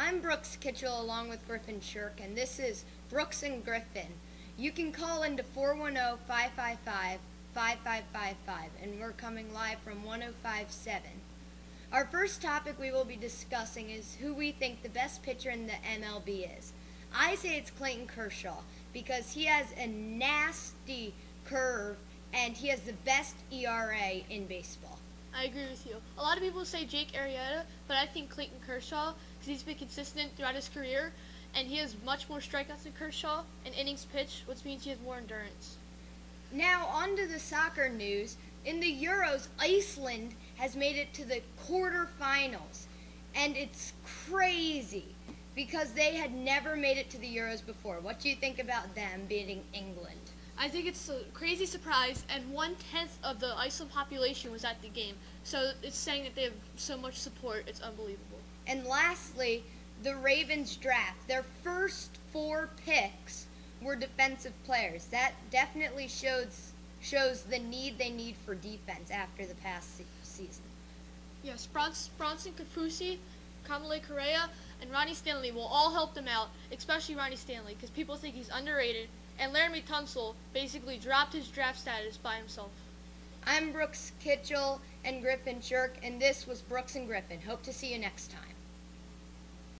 I'm Brooks Kitchell along with Griffin Shirk, and this is Brooks and Griffin. You can call into 410 555 5555, and we're coming live from 1057. Our first topic we will be discussing is who we think the best pitcher in the MLB is. I say it's Clayton Kershaw because he has a nasty curve and he has the best ERA in baseball. I agree with you. A lot of people say Jake Arrieta, but I think Clayton Kershaw because he's been consistent throughout his career, and he has much more strikeouts than Kershaw and innings pitched, which means he has more endurance. Now, on to the soccer news. In the Euros, Iceland has made it to the quarterfinals, and it's crazy because they had never made it to the Euros before. What do you think about them beating England? I think it's a crazy surprise, and one tenth of the Iceland population was at the game, so it's saying that they have so much support. It's unbelievable. And lastly, the Ravens draft. Their first four picks were defensive players. That definitely shows shows the need they need for defense after the past se- season. Yes, Bronson, Bronson Kaufusi, Kamalei Correa, and Ronnie Stanley will all help them out, especially Ronnie Stanley, because people think he's underrated. And Laremy Tunsil basically dropped his draft status by himself. I'm Brooks Kitchell and Griffin Shirk, and this was Brooks and Griffin. Hope to see you next time.